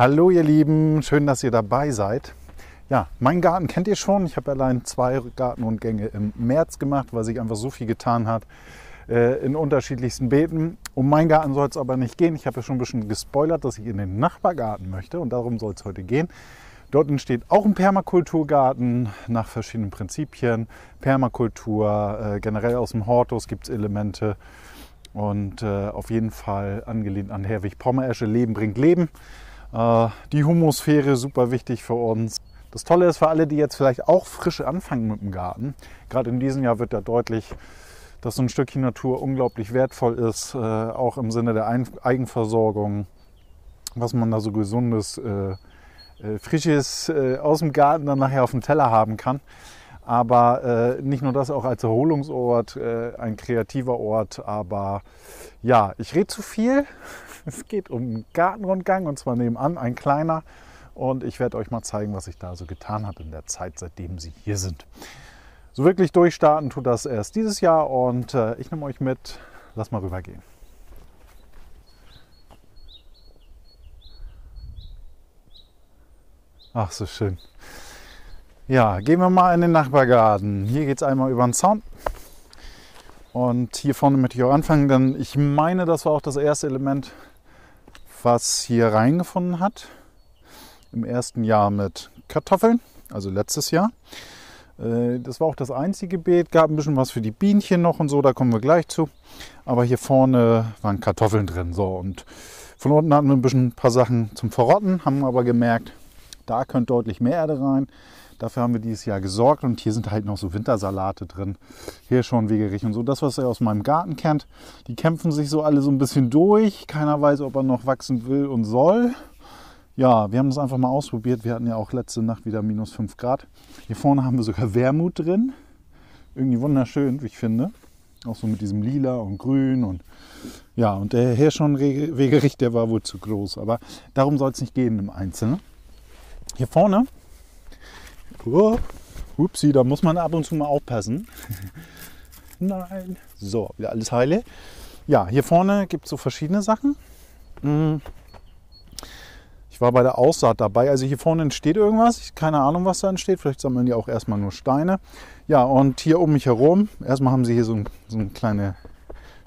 Hallo ihr Lieben, schön, dass ihr dabei seid. Ja, meinen Garten kennt ihr schon. Ich habe allein zwei Gartenrundgänge im März gemacht, weil sich einfach so viel getan hat äh, in unterschiedlichsten Beeten. Um meinen Garten soll es aber nicht gehen. Ich habe ja schon ein bisschen gespoilert, dass ich in den Nachbargarten möchte und darum soll es heute gehen. Dort entsteht auch ein Permakulturgarten nach verschiedenen Prinzipien. Permakultur, äh, generell aus dem Hortus gibt es Elemente und äh, auf jeden Fall angelehnt an Herwig Pommeresche. Leben bringt Leben. Äh, die Humusphäre super wichtig für uns. Das Tolle ist für alle, die jetzt vielleicht auch frisch anfangen mit dem Garten. Gerade in diesem Jahr wird da deutlich, dass so ein Stückchen Natur unglaublich wertvoll ist, äh, auch im Sinne der Eigenversorgung, was man da so gesundes, äh, frisches aus dem Garten dann nachher auf dem Teller haben kann. Aber äh, nicht nur das, auch als Erholungsort, äh, ein kreativer Ort. Aber ja, ich rede zu viel. Es geht um einen Gartenrundgang und zwar nebenan, ein kleiner. Und ich werde euch mal zeigen, was sich da so getan hat in der Zeit, seitdem sie hier sind. So wirklich durchstarten tut das erst dieses Jahr und äh, ich nehme euch mit. Lass mal rübergehen. Ach, so schön. Ja, gehen wir mal in den Nachbargarten. Hier geht es einmal über den Zaun. Und hier vorne möchte ich auch anfangen, denn ich meine, das war auch das erste Element, was hier reingefunden hat. Im ersten Jahr mit Kartoffeln, also letztes Jahr. Äh, das war auch das einzige Beet, gab ein bisschen was für die Bienchen noch und so, da kommen wir gleich zu. Aber hier vorne waren Kartoffeln drin. So, und von unten hatten wir ein bisschen ein paar Sachen zum Verrotten, haben aber gemerkt, da könnte deutlich mehr Erde rein. Dafür haben wir dieses Jahr gesorgt und hier sind halt noch so Wintersalate drin. Hier schon Wegerich und so. Das, was ihr aus meinem Garten kennt, die kämpfen sich so alle so ein bisschen durch. Keiner weiß, ob er noch wachsen will und soll. Ja, wir haben das einfach mal ausprobiert. Wir hatten ja auch letzte Nacht wieder minus 5 Grad. Hier vorne haben wir sogar Wermut drin. Irgendwie wunderschön, wie ich finde. Auch so mit diesem Lila und Grün und ja, und der Hirschhornwegerich, der war wohl zu groß. Aber darum soll es nicht gehen im Einzelnen. Hier vorne Oh, upsi, da muss man ab und zu mal aufpassen. Nein. So, wieder alles heile. Ja, hier vorne gibt es so verschiedene Sachen. Hm. Ich war bei der Aussaat dabei. Also hier vorne entsteht irgendwas. Keine Ahnung, was da entsteht. Vielleicht sammeln die auch erstmal nur Steine. Ja, und hier um mich herum, erstmal haben sie hier so, ein, so eine kleine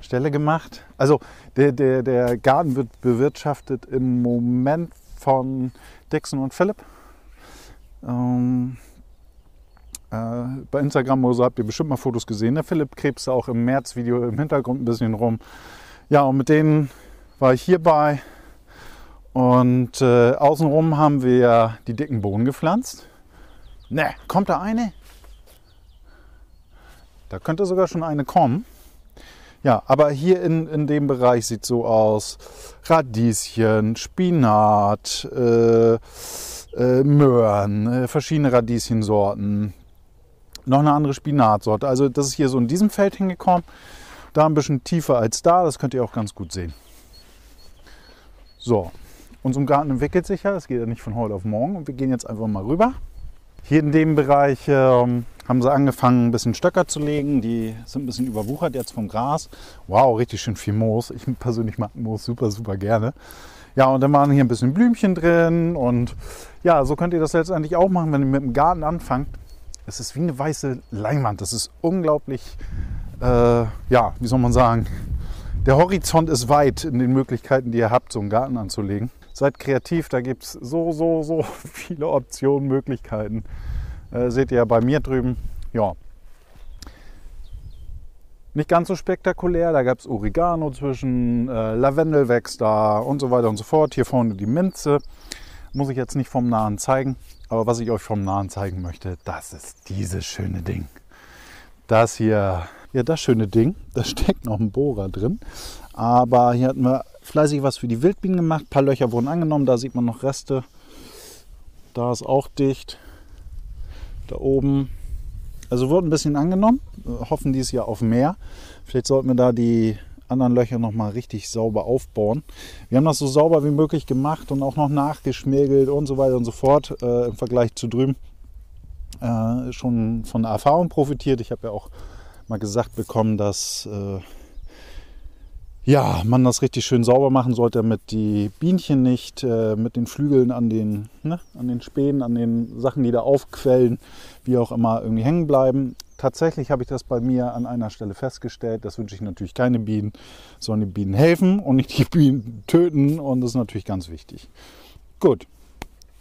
Stelle gemacht. Also der, der, der Garten wird bewirtschaftet im Moment von Dixon und Philipp. Ähm, äh, bei Instagram oder so habt ihr bestimmt mal Fotos gesehen. Der Philipp krebste auch im März-Video im Hintergrund ein bisschen rum. Ja, und mit denen war ich hierbei. Und äh, außenrum haben wir die dicken Bohnen gepflanzt. Ne, kommt da eine? Da könnte sogar schon eine kommen. Ja, aber hier in, in dem Bereich sieht so aus: Radieschen, Spinat, äh, äh, Möhren, äh, verschiedene Radieschensorten, noch eine andere Spinatsorte. Also das ist hier so in diesem Feld hingekommen. Da ein bisschen tiefer als da, das könnt ihr auch ganz gut sehen. So, unserem Garten entwickelt sich ja, das geht ja nicht von heute auf morgen. Und wir gehen jetzt einfach mal rüber. Hier in dem Bereich ähm, haben sie angefangen, ein bisschen Stöcker zu legen. Die sind ein bisschen überwuchert jetzt vom Gras. Wow, richtig schön viel Moos. Ich persönlich mag Moos super, super gerne. Ja, und dann waren hier ein bisschen Blümchen drin. Und ja, so könnt ihr das letztendlich auch machen, wenn ihr mit dem Garten anfangt. Es ist wie eine weiße Leinwand. Das ist unglaublich, äh, ja, wie soll man sagen, der Horizont ist weit in den Möglichkeiten, die ihr habt, so einen Garten anzulegen. Seid kreativ, da gibt es so, so, so viele Optionen, Möglichkeiten. Äh, seht ihr ja bei mir drüben. Ja, nicht ganz so spektakulär. Da gab es Oregano zwischen, äh, Lavendel wächst da und so weiter und so fort. Hier vorne die Minze. Muss ich jetzt nicht vom Nahen zeigen. Aber was ich euch vom Nahen zeigen möchte, das ist dieses schöne Ding. Das hier, ja, das schöne Ding. Da steckt noch ein Bohrer drin. Aber hier hatten wir fleißig was für die Wildbienen gemacht. Ein paar Löcher wurden angenommen. Da sieht man noch Reste. Da ist auch dicht. Da oben also wurde ein bisschen angenommen, hoffen dies Jahr auf mehr. Vielleicht sollten wir da die anderen Löcher noch mal richtig sauber aufbauen. Wir haben das so sauber wie möglich gemacht und auch noch nachgeschmirgelt und so weiter und so fort äh, im Vergleich zu drüben. Äh, schon von der Erfahrung profitiert. Ich habe ja auch mal gesagt bekommen, dass äh, ja, man das richtig schön sauber machen sollte, damit die Bienchen nicht äh, mit den Flügeln an den, ne, an den Spänen, an den Sachen, die da aufquellen, wie auch immer, irgendwie hängen bleiben. Tatsächlich habe ich das bei mir an einer Stelle festgestellt. Das wünsche ich natürlich keine Bienen, sondern die Bienen helfen und nicht die Bienen töten. Und das ist natürlich ganz wichtig. Gut,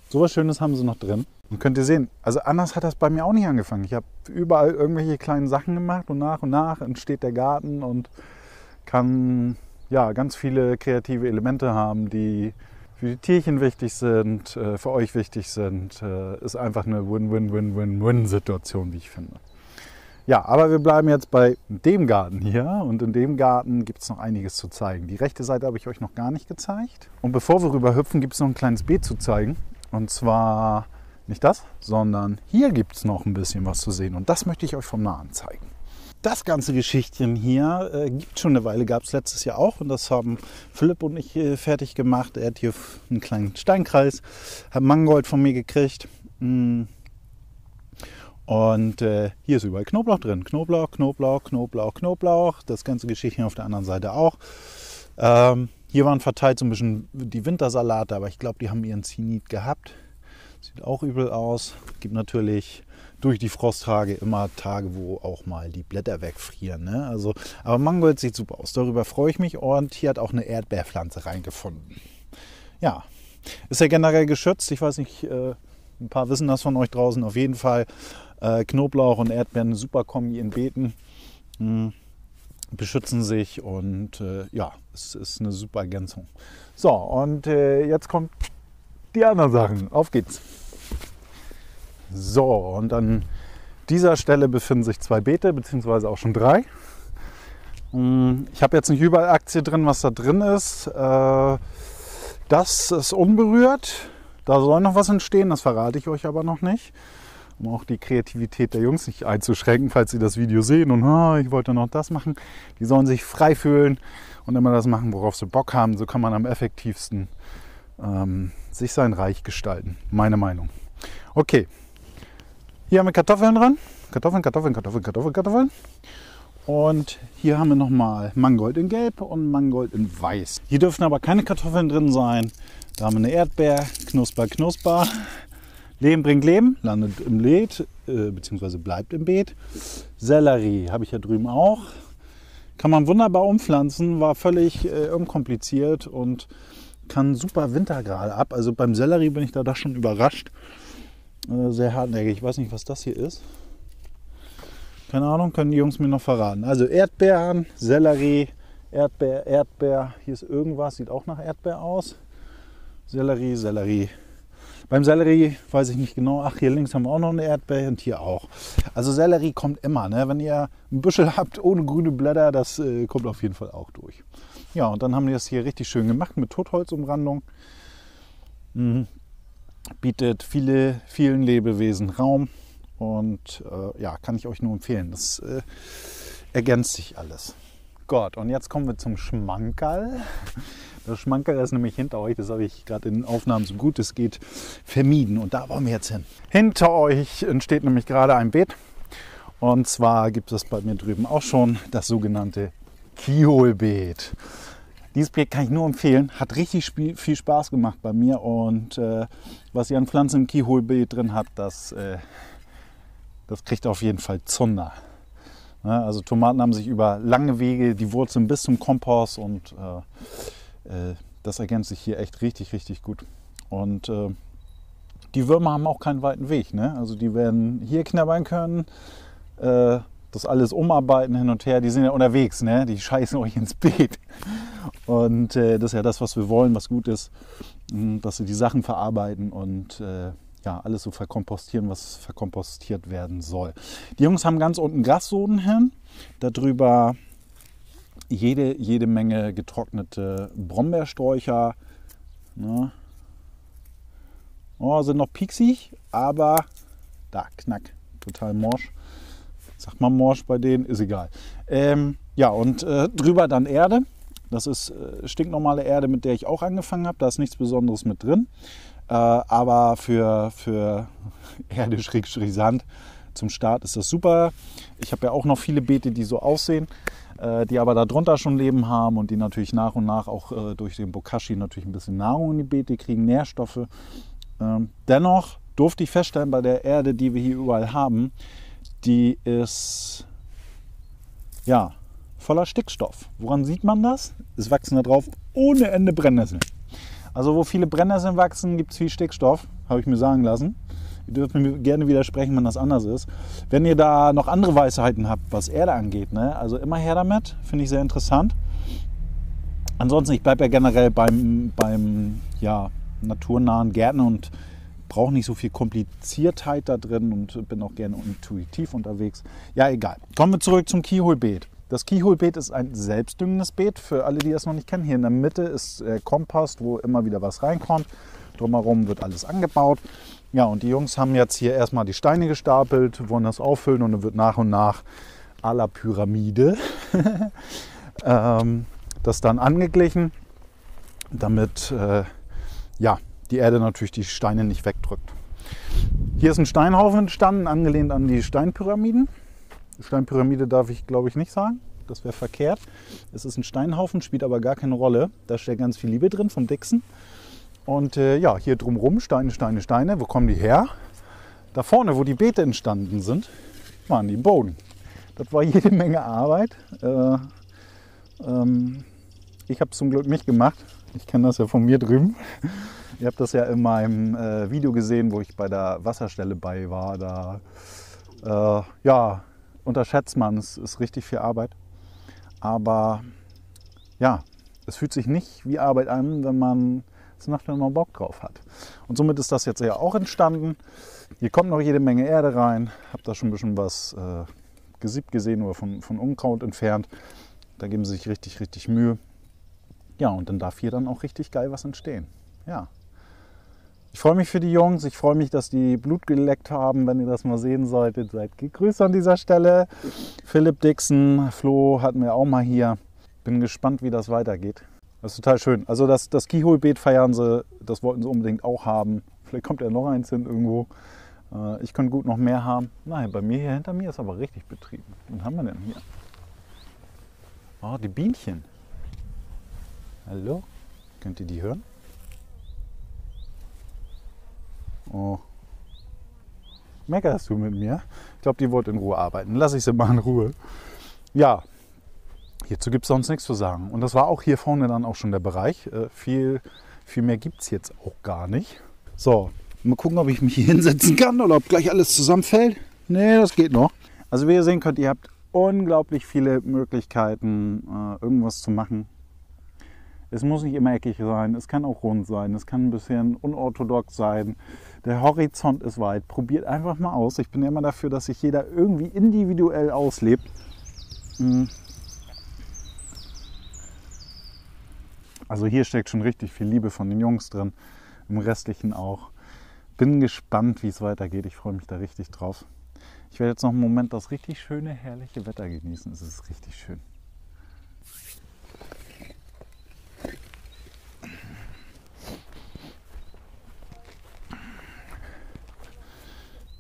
so was Schönes haben sie noch drin. Und könnt ihr sehen, also anders hat das bei mir auch nicht angefangen. Ich habe überall irgendwelche kleinen Sachen gemacht und nach und nach entsteht der Garten und kann ja ganz viele kreative Elemente haben, die für die Tierchen wichtig sind, äh, für euch wichtig sind. Äh, ist einfach eine Win-Win-Win-Win-Win-Situation, wie ich finde. Ja, aber wir bleiben jetzt bei dem Garten hier und in dem Garten gibt es noch einiges zu zeigen. Die rechte Seite habe ich euch noch gar nicht gezeigt. Und bevor wir rüber hüpfen, gibt es noch ein kleines Beet zu zeigen. Und zwar nicht das, sondern hier gibt es noch ein bisschen was zu sehen. Und das möchte ich euch vom Nahen zeigen. Das ganze Geschichtchen hier äh, gibt schon eine Weile, gab es letztes Jahr auch. Und das haben Philipp und ich äh, fertig gemacht. Er hat hier einen kleinen Steinkreis, hat Mangold von mir gekriegt. Mm. Und äh, hier ist überall Knoblauch drin. Knoblauch, Knoblauch, Knoblauch, Knoblauch. Das ganze Geschichtchen auf der anderen Seite auch. Ähm, hier waren verteilt so ein bisschen die Wintersalate, aber ich glaube, die haben ihren Zenit gehabt. Sieht auch übel aus. Gibt natürlich durch die Frosttage immer Tage, wo auch mal die Blätter wegfrieren. Ne? Also, aber Mangold sieht super aus. Darüber freue ich mich. Und hier hat auch eine Erdbeerpflanze reingefunden. Ja, ist ja generell geschützt. Ich weiß nicht, äh, ein paar wissen das von euch draußen. Auf jeden Fall äh, Knoblauch und Erdbeeren, eine super Kombi in Beeten. Hm beschützen sich und äh, ja, es ist eine super Ergänzung. So, und äh, jetzt kommt die anderen Sachen. Auf geht's. So, und an dieser Stelle befinden sich zwei Beete, beziehungsweise auch schon drei. Hm, ich habe jetzt nicht überall Aktie drin, was da drin ist. Äh, das ist unberührt. Da soll noch was entstehen, das verrate ich euch aber noch nicht um auch die Kreativität der Jungs nicht einzuschränken, falls sie das Video sehen und oh, ich wollte noch das machen. Die sollen sich frei fühlen und immer das machen, worauf sie Bock haben. So kann man am effektivsten ähm, sich sein Reich gestalten. Meine Meinung. Okay, hier haben wir Kartoffeln dran. Kartoffeln, Kartoffeln, Kartoffeln, Kartoffeln, Kartoffeln. Und hier haben wir nochmal Mangold in Gelb und Mangold in Weiß. Hier dürfen aber keine Kartoffeln drin sein. Da haben wir eine Erdbeer, Knusper, Knusper. Leben bringt Leben, landet im Beet, äh, beziehungsweise bleibt im Beet. Sellerie habe ich ja drüben auch. Kann man wunderbar umpflanzen, war völlig äh, unkompliziert und kann super Wintergrade ab. Also beim Sellerie bin ich da doch schon überrascht. Äh, sehr hartnäckig. Ich weiß nicht, was das hier ist. Keine Ahnung, können die Jungs mir noch verraten. Also Erdbeeren, Sellerie, Erdbeer, Erdbeer. Hier ist irgendwas, sieht auch nach Erdbeer aus. Sellerie, Sellerie, beim Sellerie weiß ich nicht genau. Ach, hier links haben wir auch noch eine Erdbeere und hier auch. Also Sellerie kommt immer. Ne? Wenn ihr ein Büschel habt ohne grüne Blätter, das äh, kommt auf jeden Fall auch durch. Ja, und dann haben wir das hier richtig schön gemacht mit Totholzumrandung. Mhm. Bietet viele, vielen Lebewesen Raum und äh, ja, kann ich euch nur empfehlen. Das äh, ergänzt sich alles. Gott, und jetzt kommen wir zum Schmankerl. Das Schmankerl ist nämlich hinter euch, das habe ich gerade in Aufnahmen so gut es geht vermieden. Und da wollen wir jetzt hin. Hinter euch entsteht nämlich gerade ein Beet. Und zwar gibt es bei mir drüben auch schon das sogenannte Kiholbeet. Dieses Beet kann ich nur empfehlen. Hat richtig viel Spaß gemacht bei mir. Und äh, was ihr an Pflanzen im Kiholbeet drin habt, das, äh, das kriegt auf jeden Fall Zunder. Ja, also Tomaten haben sich über lange Wege die Wurzeln bis zum Kompost und äh, äh, das ergänzt sich hier echt richtig, richtig gut. Und äh, die Würmer haben auch keinen weiten Weg. Ne? Also die werden hier knabbern können, äh, das alles umarbeiten hin und her. Die sind ja unterwegs, ne? die scheißen euch ins Beet. Und äh, das ist ja das, was wir wollen, was gut ist, hm, dass sie die Sachen verarbeiten und äh, ja, alles so verkompostieren, was verkompostiert werden soll. Die Jungs haben ganz unten Grassoden hin, darüber jede, jede Menge getrocknete Brombeersträucher. Ne? Oh, sind noch pieksig, aber da, knack, total morsch. Sagt man morsch bei denen, ist egal. Ähm, ja, und äh, drüber dann Erde. Das ist äh, stinknormale Erde, mit der ich auch angefangen habe. Da ist nichts Besonderes mit drin. Äh, aber für, für Erde-Sand zum Start ist das super. Ich habe ja auch noch viele Beete, die so aussehen. äh, die aber darunter schon Leben haben und die natürlich nach und nach auch durch den Bokashi natürlich ein bisschen Nahrung in die Beete kriegen, Nährstoffe. Ähm, dennoch durfte ich feststellen, bei der Erde, die wir hier überall haben, die ist ja voller Stickstoff. Woran sieht man das? Es wachsen da drauf ohne Ende Brennnesseln. Also wo viele Brennnesseln wachsen, gibt es viel Stickstoff, habe ich mir sagen lassen. Ihr dürft mir gerne widersprechen, wenn das anders ist. Wenn ihr da noch andere Weisheiten habt, was Erde angeht, ne? also immer her damit, finde ich sehr interessant. Ansonsten, ich bleibe ja generell beim, beim ja, naturnahen Gärten und brauche nicht so viel Kompliziertheit da drin und bin auch gerne intuitiv unterwegs. Ja, egal. Kommen wir zurück zum Kiholbeet. Das Kiholbeet ist ein selbstdüngendes Beet. Für alle, die das noch nicht kennen, hier in der Mitte ist äh, Kompost, wo immer wieder was reinkommt. Drumherum wird alles angebaut. Ja, und die Jungs haben jetzt hier erstmal die Steine gestapelt, wollen das auffüllen und dann wird nach und nach à la Pyramide ähm, das dann angeglichen, damit äh, ja, die Erde natürlich die Steine nicht wegdrückt. Hier ist ein Steinhaufen entstanden, angelehnt an die Steinpyramiden. Steinpyramide darf ich glaube ich nicht sagen, das wäre verkehrt. Es ist ein Steinhaufen, spielt aber gar keine Rolle. Da steckt ganz viel Liebe drin vom Dixon. Und äh, ja, hier drumherum Steine, Steine, Steine. Wo kommen die her? Da vorne, wo die Beete entstanden sind, waren die Boden. Das war jede Menge Arbeit. Äh, ähm, ich habe es zum Glück nicht gemacht. Ich kenne das ja von mir drüben. Ihr habt das ja in meinem äh, Video gesehen, wo ich bei der Wasserstelle bei war. Da äh, ja, unterschätzt man, es ist richtig viel Arbeit. Aber ja, es fühlt sich nicht wie Arbeit an, wenn man es macht, wenn man Bock drauf hat. Und somit ist das jetzt ja auch entstanden. Hier kommt noch jede Menge Erde rein. Habe da schon ein bisschen was äh, gesiebt gesehen oder von, von Unkraut entfernt. Da geben sie sich richtig, richtig Mühe. Ja, und dann darf hier dann auch richtig geil was entstehen. Ja. Ich freue mich für die Jungs. Ich freue mich, dass die Blut geleckt haben. Wenn ihr das mal sehen solltet, seid gegrüßt an dieser Stelle. Philipp Dixon, Flo hatten wir auch mal hier. Bin gespannt, wie das weitergeht. Das ist total schön. Also das, das Keyhole-Beet feiern sie, das wollten sie unbedingt auch haben. Vielleicht kommt ja noch eins hin irgendwo. Äh, ich könnte gut noch mehr haben. Nein, bei mir hier hinter mir ist aber richtig betrieben. Was haben wir denn hier? Oh, die Bienchen. Hallo? Könnt ihr die hören? Oh. Meckerst du mit mir? Ich glaube, die wollte in Ruhe arbeiten. Lass ich sie mal in Ruhe. Ja, Hierzu gibt es sonst nichts zu sagen. Und das war auch hier vorne dann auch schon der Bereich. Äh, viel, viel mehr gibt es jetzt auch gar nicht. So, mal gucken, ob ich mich hier hinsetzen kann oder ob gleich alles zusammenfällt. Nee, das geht noch. Also wie ihr sehen könnt, ihr habt unglaublich viele Möglichkeiten, äh, irgendwas zu machen. Es muss nicht immer eckig sein, es kann auch rund sein, es kann ein bisschen unorthodox sein. Der Horizont ist weit. Probiert einfach mal aus. Ich bin immer dafür, dass sich jeder irgendwie individuell auslebt. Hm. Also hier steckt schon richtig viel Liebe von den Jungs drin, im restlichen auch. Bin gespannt, wie es weitergeht. Ich freue mich da richtig drauf. Ich werde jetzt noch einen Moment das richtig schöne, herrliche Wetter genießen. Es ist richtig schön.